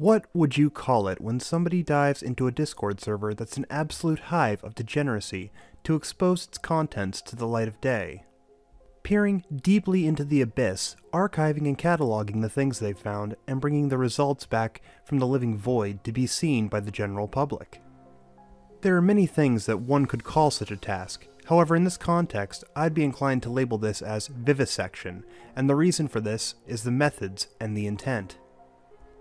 What would you call it when somebody dives into a Discord server that's an absolute hive of degeneracy to expose its contents to the light of day? Peering deeply into the abyss, archiving and cataloging the things they've found, and bringing the results back from the living void to be seen by the general public. There are many things that one could call such a task, however, in this context, I'd be inclined to label this as vivisection, and the reason for this is the methods and the intent.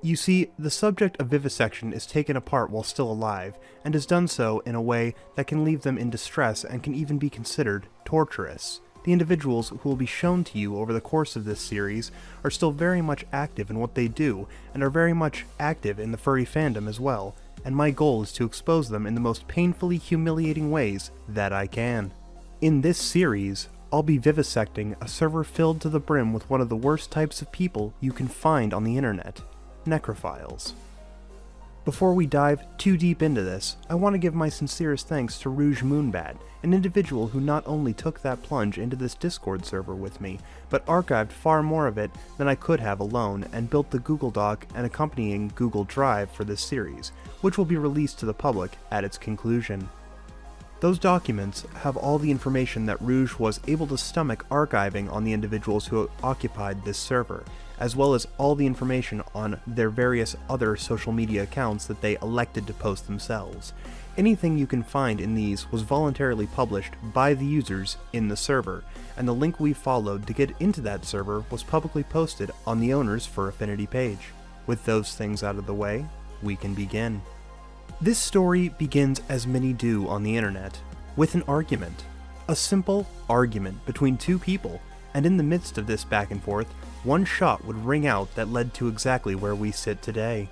You see, the subject of vivisection is taken apart while still alive, and is done so in a way that can leave them in distress and can even be considered torturous. The individuals who will be shown to you over the course of this series are still very much active in what they do, and are very much active in the furry fandom as well, and my goal is to expose them in the most painfully humiliating ways that I can. In this series, I'll be vivisecting a server filled to the brim with one of the worst types of people you can find on the internet necrophiles. Before we dive too deep into this, I want to give my sincerest thanks to Rouge Moonbat, an individual who not only took that plunge into this Discord server with me, but archived far more of it than I could have alone and built the Google Doc and accompanying Google Drive for this series, which will be released to the public at its conclusion. Those documents have all the information that Rouge was able to stomach archiving on the individuals who occupied this server, as well as all the information on their various other social media accounts that they elected to post themselves. Anything you can find in these was voluntarily published by the users in the server, and the link we followed to get into that server was publicly posted on the owner's Fur Affinity page. With those things out of the way, we can begin. This story begins as many do on the internet, with an argument. A simple argument between two people, and in the midst of this back and forth, one shot would ring out that led to exactly where we sit today.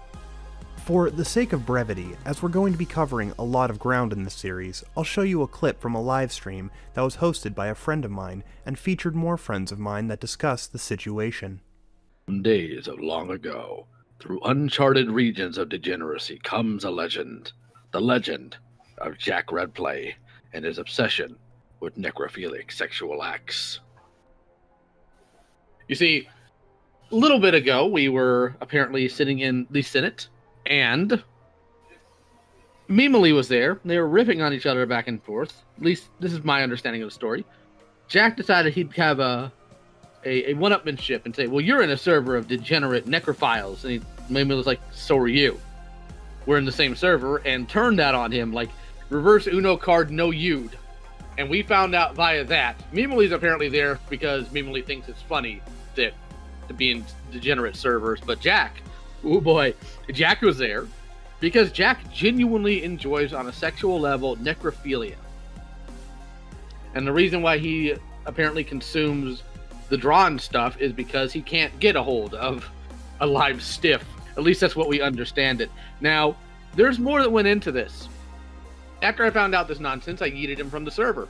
For the sake of brevity, as we're going to be covering a lot of ground in this series, I'll show you a clip from a live stream that was hosted by a friend of mine and featured more friends of mine that discussed the situation. Days of long ago, through uncharted regions of degeneracy comes a legend. The legend of Jack Redplay and his obsession with necrophilic sexual acts. You see, a little bit ago, we were apparently sitting in the Senate, and Mimily was there. They were ripping on each other back and forth. At least this is my understanding of the story. Jack decided he'd have a a, a one-upmanship and say, "Well, you're in a server of degenerate necrophiles," and he, Mimily was like, "So are you." We're in the same server, and turned that on him like reverse Uno card, no you'd. And we found out via that. Mimily's apparently there because Mimily thinks it's funny that to be in degenerate servers. But Jack, oh boy, Jack was there because Jack genuinely enjoys on a sexual level necrophilia. And the reason why he apparently consumes the drawn stuff is because he can't get a hold of a live stiff. At least that's what we understand it. Now, there's more that went into this. After I found out this nonsense, I yeeted him from the server.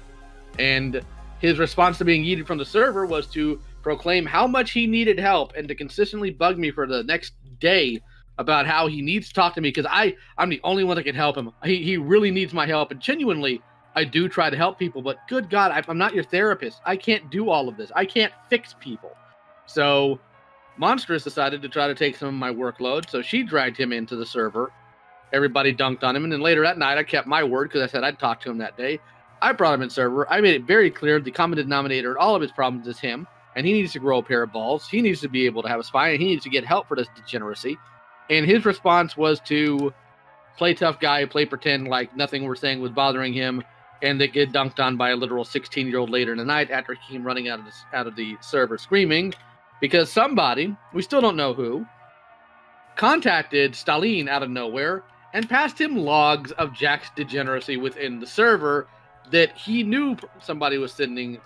And his response to being yeeted from the server was to proclaim how much he needed help and to consistently bug me for the next day about how he needs to talk to me because I I'm the only one that can help him. He he really needs my help and genuinely I do try to help people, but good God, I, I'm not your therapist. I can't do all of this. I can't fix people. So Monstrous decided to try to take some of my workload, so she dragged him into the server. Everybody dunked on him, and then later that night, I kept my word because I said I'd talk to him that day. I brought him in server. I made it very clear the common denominator in all of his problems is him and he needs to grow a pair of balls. He needs to be able to have a spine, and he needs to get help for this degeneracy. And his response was to play tough guy, play pretend like nothing we're saying was bothering him, and they get dunked on by a literal 16 year old later in the night after he came running out of the, out of the server screaming because somebody, we still don't know who, contacted Staleen out of nowhere and passed him logs of Jack's degeneracy within the server that he knew somebody was sending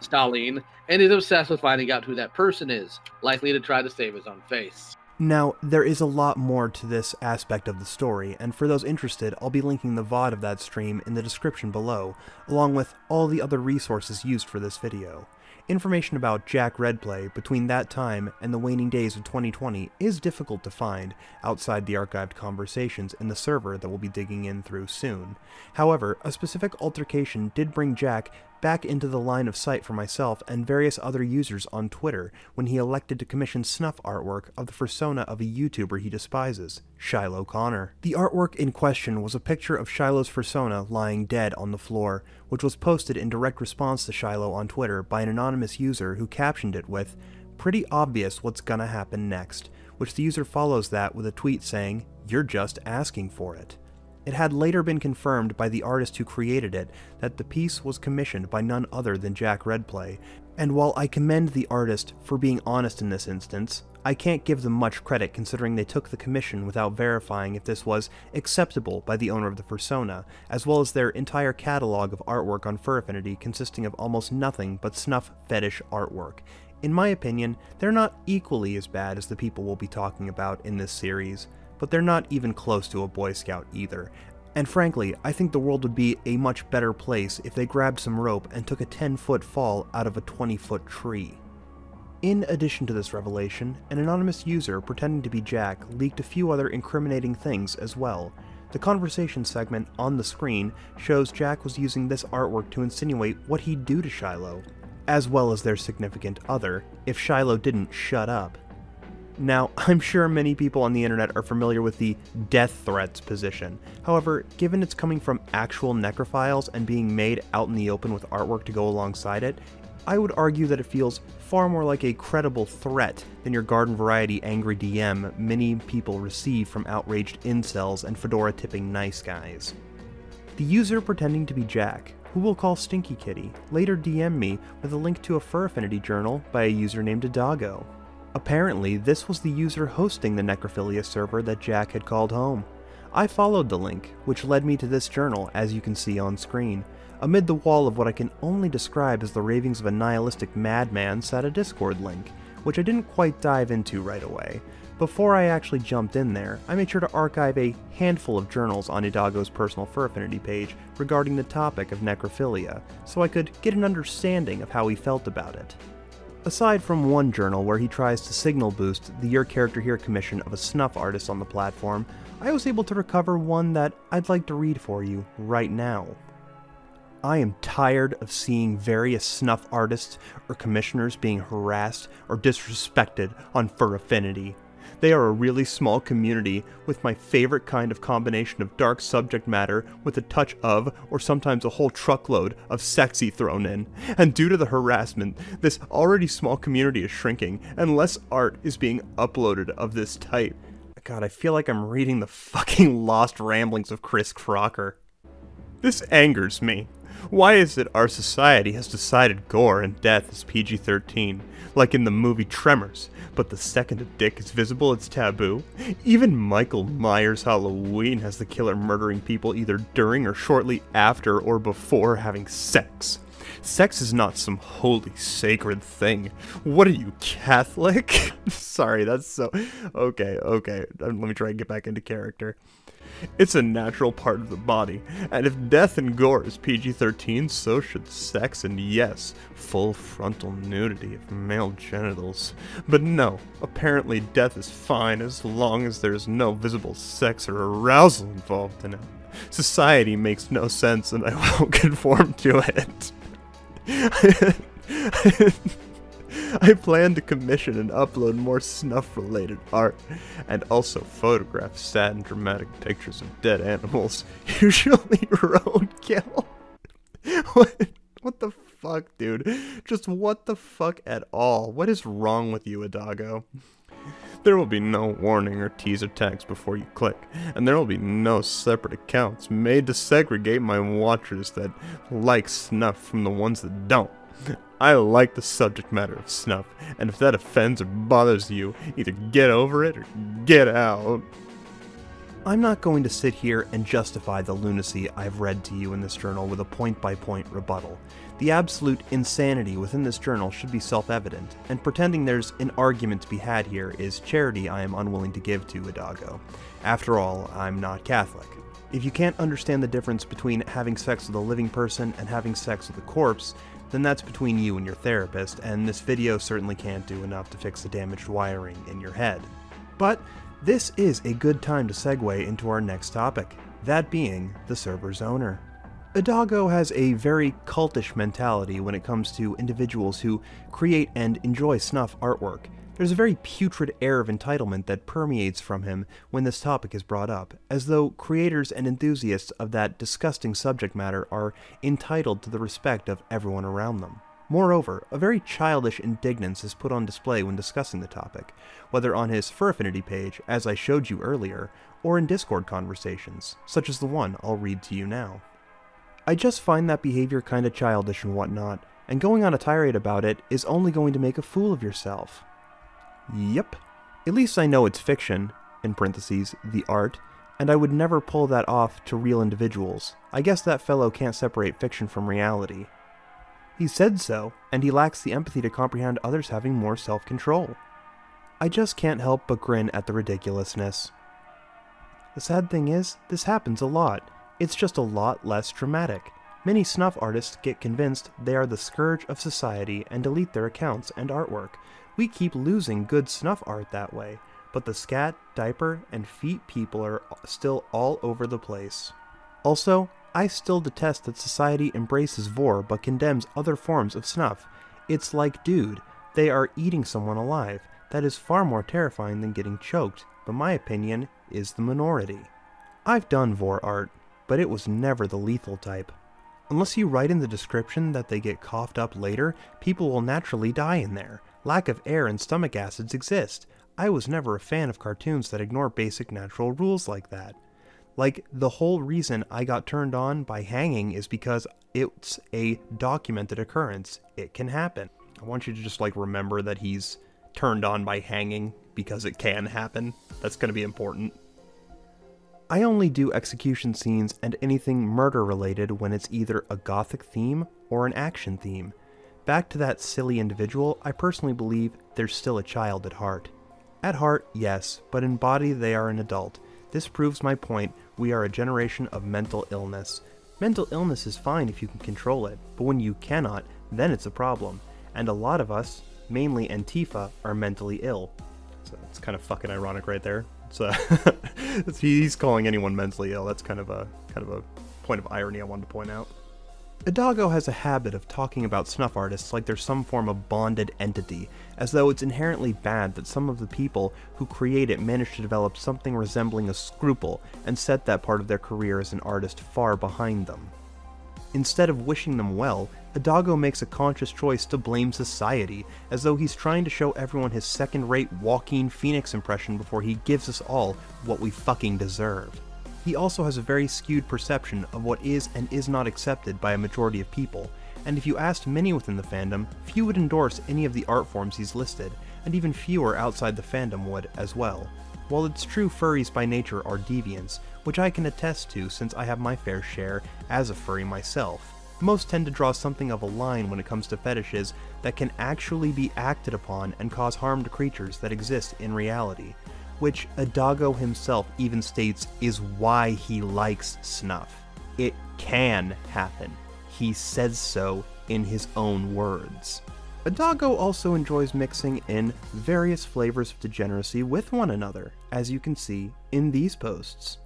Staleen and is obsessed with finding out who that person is, likely to try to save his own face. Now, there is a lot more to this aspect of the story, and for those interested, I'll be linking the VOD of that stream in the description below, along with all the other resources used for this video. Information about Jack Redplay between that time and the waning days of 2020 is difficult to find outside the archived conversations in the server that we'll be digging in through soon. However, a specific altercation did bring Jack back into the line of sight for myself and various other users on Twitter when he elected to commission snuff artwork of the persona of a YouTuber he despises, Shiloh Connor. The artwork in question was a picture of Shiloh's persona lying dead on the floor, which was posted in direct response to Shiloh on Twitter by an anonymous user who captioned it with, Pretty obvious what's gonna happen next, which the user follows that with a tweet saying, You're just asking for it. It had later been confirmed by the artist who created it that the piece was commissioned by none other than Jack Redplay, and while I commend the artist for being honest in this instance, I can't give them much credit considering they took the commission without verifying if this was acceptable by the owner of the persona, as well as their entire catalog of artwork on Fur Affinity consisting of almost nothing but snuff fetish artwork. In my opinion, they're not equally as bad as the people we'll be talking about in this series but they're not even close to a Boy Scout either. And frankly, I think the world would be a much better place if they grabbed some rope and took a 10 foot fall out of a 20 foot tree. In addition to this revelation, an anonymous user pretending to be Jack leaked a few other incriminating things as well. The conversation segment on the screen shows Jack was using this artwork to insinuate what he'd do to Shiloh, as well as their significant other, if Shiloh didn't shut up. Now, I'm sure many people on the internet are familiar with the death threats position. However, given it's coming from actual necrophiles and being made out in the open with artwork to go alongside it, I would argue that it feels far more like a credible threat than your garden variety angry DM many people receive from outraged incels and fedora tipping nice guys. The user pretending to be Jack, who we'll call Stinky Kitty, later DM'd me with a link to a Fur Affinity journal by a user named Adago. Apparently, this was the user hosting the necrophilia server that Jack had called home. I followed the link, which led me to this journal, as you can see on screen. Amid the wall of what I can only describe as the ravings of a nihilistic madman sat a Discord link, which I didn't quite dive into right away. Before I actually jumped in there, I made sure to archive a handful of journals on Idago's personal fur affinity page regarding the topic of necrophilia, so I could get an understanding of how he felt about it. Aside from one journal where he tries to signal boost the Your Character Here commission of a snuff artist on the platform, I was able to recover one that I'd like to read for you right now. I am tired of seeing various snuff artists or commissioners being harassed or disrespected on Fur Affinity. They are a really small community with my favorite kind of combination of dark subject matter with a touch of, or sometimes a whole truckload, of sexy thrown in. And due to the harassment, this already small community is shrinking, and less art is being uploaded of this type. God, I feel like I'm reading the fucking lost ramblings of Chris Crocker. This angers me. Why is it our society has decided gore and death is PG 13, like in the movie Tremors, but the second a dick is visible, it's taboo? Even Michael Myers' Halloween has the killer murdering people either during or shortly after or before having sex. Sex is not some holy, sacred thing. What are you, Catholic? Sorry, that's so. Okay, okay. Um, let me try and get back into character. It's a natural part of the body, and if death and gore is PG 13, so should sex and, yes, full frontal nudity of male genitals. But no, apparently death is fine as long as there is no visible sex or arousal involved in it. Society makes no sense, and I won't conform to it. I plan to commission and upload more snuff related art, and also photograph sad and dramatic pictures of dead animals, usually roadkill. what, what the fuck, dude? Just what the fuck at all? What is wrong with you, Adago? There will be no warning or teaser text before you click, and there will be no separate accounts made to segregate my watchers that like snuff from the ones that don't. I like the subject matter of snuff, and if that offends or bothers you, either get over it or get out. I'm not going to sit here and justify the lunacy I've read to you in this journal with a point by point rebuttal. The absolute insanity within this journal should be self evident, and pretending there's an argument to be had here is charity I am unwilling to give to Idago. After all, I'm not Catholic. If you can't understand the difference between having sex with a living person and having sex with a corpse, then that's between you and your therapist, and this video certainly can't do enough to fix the damaged wiring in your head. But this is a good time to segue into our next topic, that being the server's owner. Idago has a very cultish mentality when it comes to individuals who create and enjoy snuff artwork. There's a very putrid air of entitlement that permeates from him when this topic is brought up, as though creators and enthusiasts of that disgusting subject matter are entitled to the respect of everyone around them. Moreover, a very childish indignance is put on display when discussing the topic, whether on his Fur Affinity page, as I showed you earlier, or in Discord conversations, such as the one I'll read to you now. I just find that behavior kinda childish and whatnot, and going on a tirade about it is only going to make a fool of yourself. Yep. At least I know it's fiction, in parentheses, the art, and I would never pull that off to real individuals. I guess that fellow can't separate fiction from reality. He said so, and he lacks the empathy to comprehend others having more self control. I just can't help but grin at the ridiculousness. The sad thing is, this happens a lot. It's just a lot less dramatic. Many snuff artists get convinced they are the scourge of society and delete their accounts and artwork. We keep losing good snuff art that way, but the scat, diaper, and feet people are still all over the place. Also, I still detest that society embraces vor but condemns other forms of snuff. It's like, dude, they are eating someone alive. That is far more terrifying than getting choked, but my opinion is the minority. I've done vor art, but it was never the lethal type. Unless you write in the description that they get coughed up later, people will naturally die in there. Lack of air and stomach acids exist. I was never a fan of cartoons that ignore basic natural rules like that. Like, the whole reason I got turned on by hanging is because it's a documented occurrence. It can happen. I want you to just, like, remember that he's turned on by hanging because it can happen. That's to be important. I only do execution scenes and anything murder related when it's either a gothic theme or an action theme. Back to that silly individual, I personally believe they're still a child at heart. At heart, yes, but in body they are an adult. This proves my point we are a generation of mental illness. Mental illness is fine if you can control it, but when you cannot, then it's a problem. And a lot of us, mainly Antifa, are mentally ill. So it's kind of fucking ironic right there. Uh, he's calling anyone mentally ill. That's kind of a kind of a point of irony I wanted to point out. Idago has a habit of talking about snuff artists like they're some form of bonded entity, as though it's inherently bad that some of the people who create it manage to develop something resembling a scruple and set that part of their career as an artist far behind them. Instead of wishing them well, Idago makes a conscious choice to blame society, as though he's trying to show everyone his second rate Joaquin Phoenix impression before he gives us all what we fucking deserve he also has a very skewed perception of what is and is not accepted by a majority of people, and if you asked many within the fandom, few would endorse any of the art forms he's listed, and even fewer outside the fandom would as well. While it's true furries by nature are deviants, which I can attest to since I have my fair share as a furry myself, most tend to draw something of a line when it comes to fetishes that can actually be acted upon and cause harm to creatures that exist in reality, which Idago himself even states is why he likes snuff. It can happen. He says so in his own words. Idago also enjoys mixing in various flavors of degeneracy with one another, as you can see in these posts.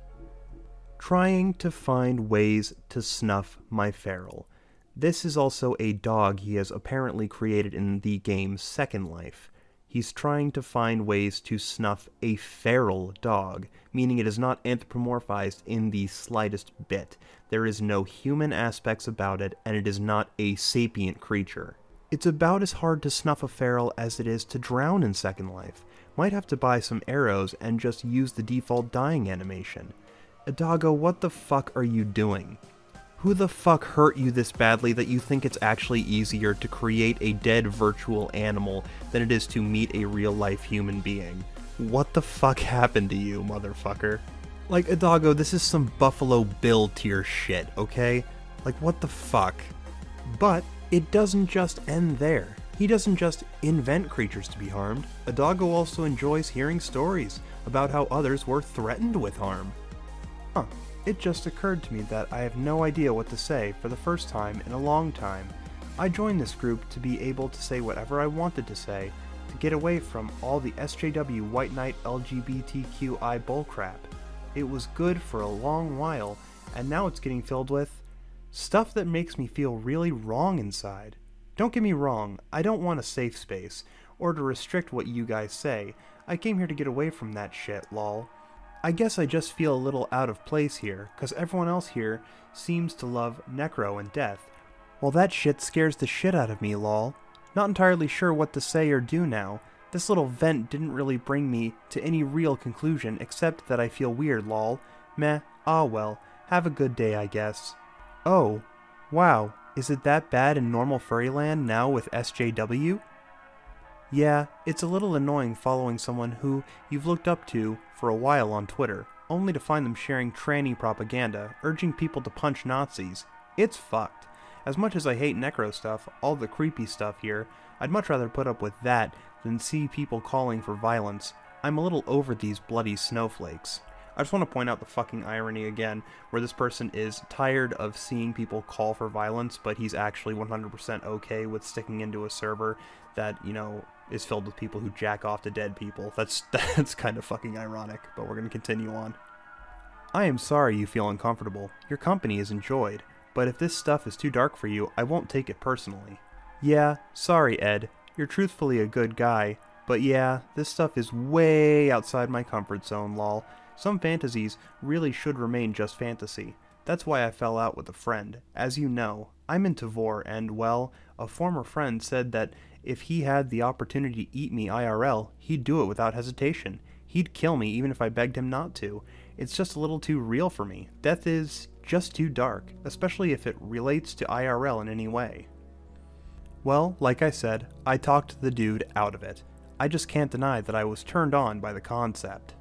Trying to find ways to snuff my feral. This is also a dog he has apparently created in the game Second Life. He's trying to find ways to snuff a feral dog, meaning it is not anthropomorphized in the slightest bit. There is no human aspects about it, and it is not a sapient creature. It's about as hard to snuff a feral as it is to drown in Second Life. Might have to buy some arrows and just use the default dying animation. Idago, what the fuck are you doing? Who the fuck hurt you this badly that you think it's actually easier to create a dead virtual animal than it is to meet a real life human being? What the fuck happened to you, motherfucker? Like, Idago, this is some Buffalo Bill tier shit, okay? Like, what the fuck? But it doesn't just end there. He doesn't just invent creatures to be harmed. Idago also enjoys hearing stories about how others were threatened with harm. Huh. It just occurred to me that I have no idea what to say for the first time in a long time. I joined this group to be able to say whatever I wanted to say, to get away from all the SJW White Knight LGBTQI bullcrap. It was good for a long while, and now it's getting filled with Stuff that makes me feel really wrong inside. Don't get me wrong, I don't want a safe space, or to restrict what you guys say. I came here to get away from that shit, lol. I guess I just feel a little out of place here, cause everyone else here seems to love necro and death. Well, that shit scares the shit out of me, lol. Not entirely sure what to say or do now. This little vent didn't really bring me to any real conclusion except that I feel weird, lol. Meh, ah well, have a good day, I guess. Oh, wow, is it that bad in normal Furryland now with SJW? Yeah, it's a little annoying following someone who you've looked up to for a while on Twitter, only to find them sharing tranny propaganda, urging people to punch Nazis. It's fucked. As much as I hate necro stuff, all the creepy stuff here, I'd much rather put up with that than see people calling for violence. I'm a little over these bloody snowflakes. I just want to point out the fucking irony again, where this person is tired of seeing people call for violence, but he's actually 100% okay with sticking into a server that, you know, is filled with people who jack off to dead people. That's that's kind of fucking ironic, but we're going to continue on. I am sorry you feel uncomfortable. Your company is enjoyed, but if this stuff is too dark for you, I won't take it personally. Yeah, sorry, Ed. You're truthfully a good guy, but yeah, this stuff is way outside my comfort zone, lol. Some fantasies really should remain just fantasy. That's why I fell out with a friend. As you know, I'm into vor, and well, a former friend said that if he had the opportunity to eat me IRL, he'd do it without hesitation. He'd kill me even if I begged him not to. It's just a little too real for me. Death is just too dark, especially if it relates to IRL in any way. Well, like I said, I talked the dude out of it. I just can't deny that I was turned on by the concept.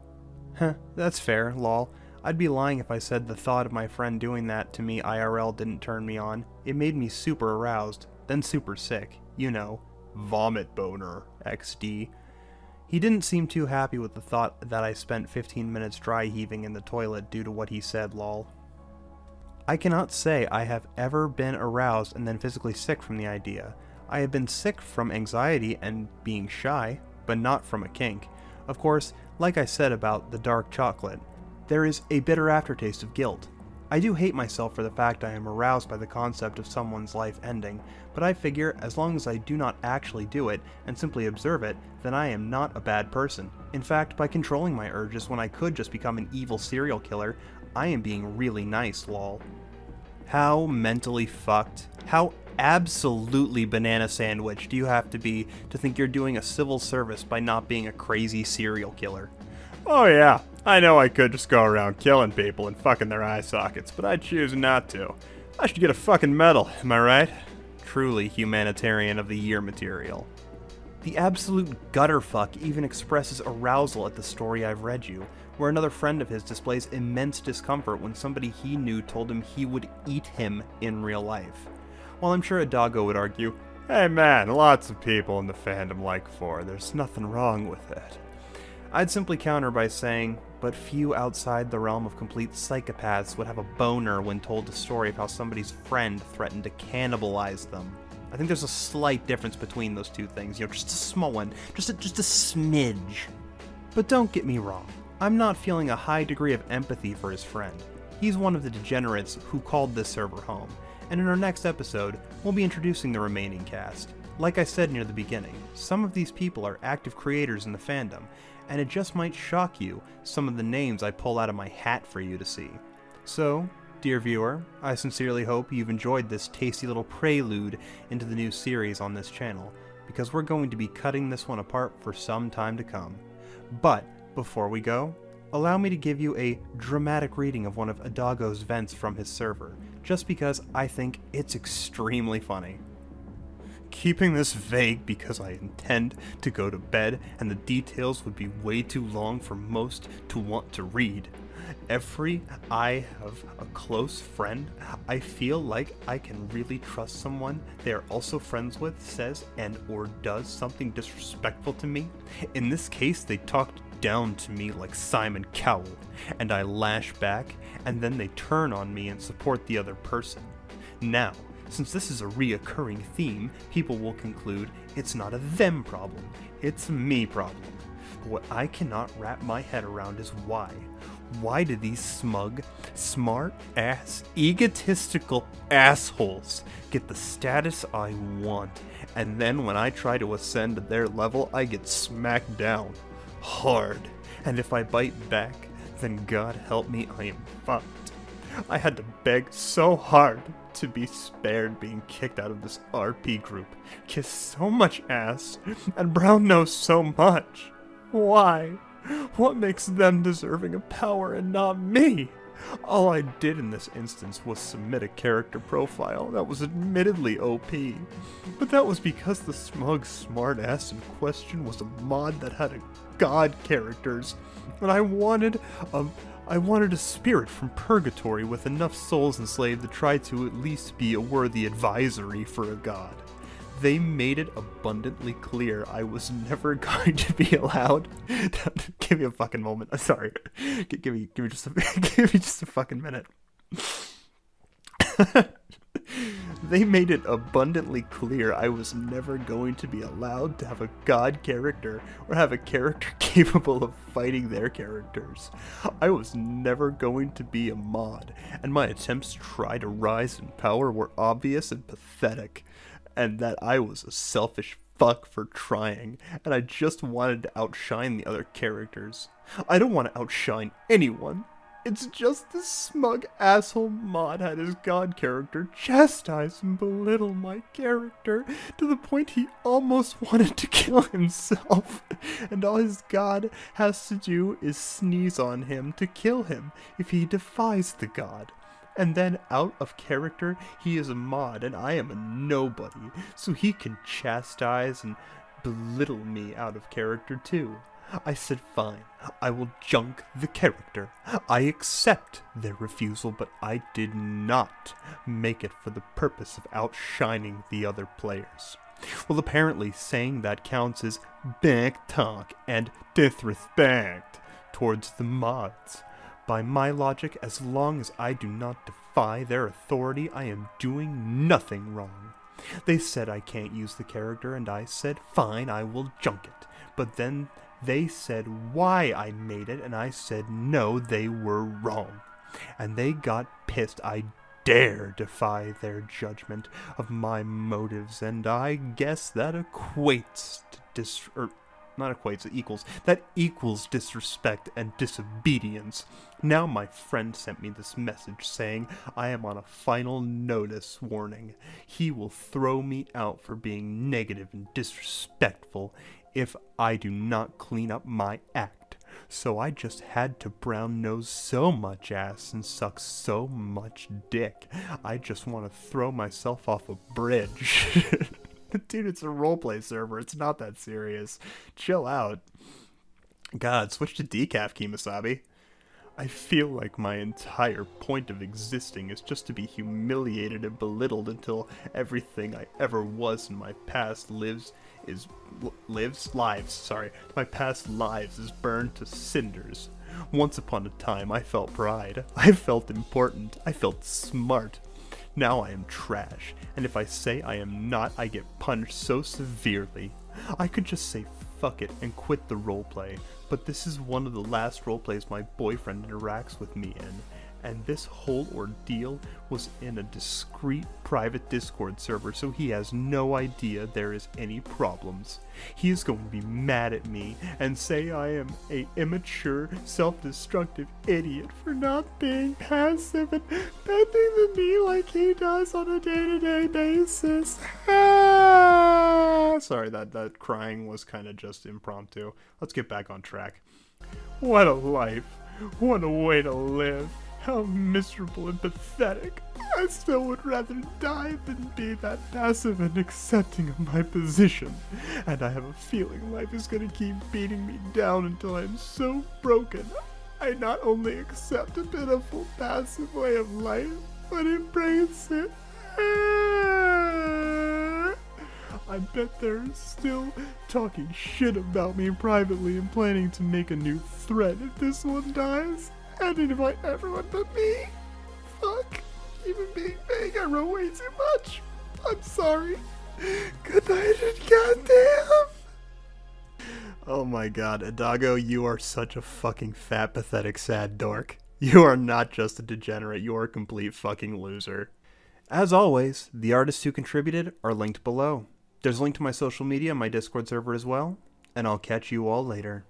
Heh, that's fair, lol. I'd be lying if I said the thought of my friend doing that to me IRL didn't turn me on. It made me super aroused, then super sick. You know, vomit boner, XD. He didn't seem too happy with the thought that I spent 15 minutes dry heaving in the toilet due to what he said, lol. I cannot say I have ever been aroused and then physically sick from the idea. I have been sick from anxiety and being shy, but not from a kink. Of course, like I said about the dark chocolate, there is a bitter aftertaste of guilt. I do hate myself for the fact I am aroused by the concept of someone's life ending, but I figure as long as I do not actually do it and simply observe it, then I am not a bad person. In fact, by controlling my urges when I could just become an evil serial killer, I am being really nice, lol. How mentally fucked, how absolutely banana sandwich do you have to be to think you're doing a civil service by not being a crazy serial killer? Oh yeah, I know I could just go around killing people and fucking their eye sockets, but I choose not to. I should get a fucking medal, am I right? Truly humanitarian of the year material. The absolute gutterfuck even expresses arousal at the story I've read you, where another friend of his displays immense discomfort when somebody he knew told him he would eat him in real life. While I'm sure Adago would argue, Hey man, lots of people in the fandom like vor, there's nothing wrong with it. I'd simply counter by saying, but few outside the realm of complete psychopaths would have a boner when told the story of how somebody's friend threatened to cannibalize them. I think there's a slight difference between those two things, you know, just a small one, just a, just a smidge. But don't get me wrong, I'm not feeling a high degree of empathy for his friend. He's one of the degenerates who called this server home, and in our next episode, we'll be introducing the remaining cast. Like I said near the beginning, some of these people are active creators in the fandom, and it just might shock you some of the names I pull out of my hat for you to see. So, dear viewer, I sincerely hope you've enjoyed this tasty little prelude into the new series on this channel, because we're going to be cutting this one apart for some time to come. But, before we go, allow me to give you a dramatic reading of one of Adago's vents from his server, just because I think it's extremely funny. Keeping this vague because I intend to go to bed and the details would be way too long for most to want to read. Every I have a close friend I feel like I can really trust someone they are also friends with says and or does something disrespectful to me. In this case, they talked down to me like Simon Cowell, and I lash back, and then they turn on me and support the other person. Now, since this is a reoccurring theme, people will conclude it's not a them problem, it's a me problem. What I cannot wrap my head around is why. Why do these smug, smart ass, egotistical assholes get the status I want, and then when I try to ascend to their level, I get smacked down? Hard. And if I bite back, then God help me, I am fucked. I had to beg so hard to be spared being kicked out of this RP group. Kiss so much ass, and Brown nose so much. Why? What makes them deserving of power and not me? All I did in this instance was submit a character profile that was admittedly OP, but that was because the smug smartass in question was a mod that had a god characters, and I wanted a I wanted a spirit from purgatory with enough souls enslaved to try to at least be a worthy advisory for a god. They made it abundantly clear I was never going to be allowed. give me a fucking moment. I'm sorry. Give me, give me just a, give me just a fucking minute. they made it abundantly clear I was never going to be allowed to have a god character or have a character capable of fighting their characters. I was never going to be a mod, and my attempts to try to rise in power were obvious and pathetic, and that I was a selfish fuck for trying, and I just wanted to outshine the other characters. I don't want to outshine anyone. It's just this smug asshole mod had his god character chastise and belittle my character to the point he almost wanted to kill himself. And all his god has to do is sneeze on him to kill him if he defies the god. And then out of character, he is a mod and I am a nobody, so he can chastise and belittle me out of character too. I said, fine, I will junk the character. I accept their refusal, but I did not make it for the purpose of outshining the other players. Well, apparently, saying that counts as back talk and disrespect towards the mods. By my logic, as long as I do not defy their authority, I am doing nothing wrong. They said I can't use the character, and I said, fine, I will junk it. But then they said why I made it, and I said no, they were wrong. And they got pissed. I dare defy their judgment of my motives, and I guess that equates to dis. Er, not equates, it equals. That equals disrespect and disobedience. Now my friend sent me this message saying I am on a final notice warning. He will throw me out for being negative and disrespectful if I do not clean up my act. So I just had to brown nose so much ass and suck so much dick. I just want to throw myself off a bridge. Dude, it's a roleplay server. It's not that serious. Chill out. God, switch to decaf, Kemosabe. I feel like my entire point of existing is just to be humiliated and belittled until everything I ever was in my past lives is lives lives sorry my past lives is burned to cinders once upon a time i felt pride i felt important i felt smart now i am trash and if i say i am not i get punished so severely. I could just say fuck it and quit the roleplay. But this is one of the last roleplays my boyfriend interacts with me in and this whole ordeal was in a discreet private Discord server, so he has no idea there is any problems. He is going to be mad at me and say I am a immature, self-destructive idiot for not being passive and bending the knee like he does on a day-to-day basis. Ah! Sorry, that, that crying was kind of just impromptu. Let's get back on track. What a life. What a way to live. How miserable and pathetic. I still would rather die than be that passive and accepting of my position. And I have a feeling life is gonna keep beating me down until I'm so broken. I not only accept a pitiful passive way of life, but embrace it. I bet they're still talking shit about me privately and planning to make a new threat if this one dies. I didn't invite everyone but me. Fuck. Even being vague, I wrote way too much. I'm sorry. Good night and goddamn. Oh my god, Adago, you are such a fucking fat, pathetic, sad dork. You are not just a degenerate, you are a complete fucking loser. As always, the artists who contributed are linked below. There's a link to my social media, my Discord server as well, and I'll catch you all later.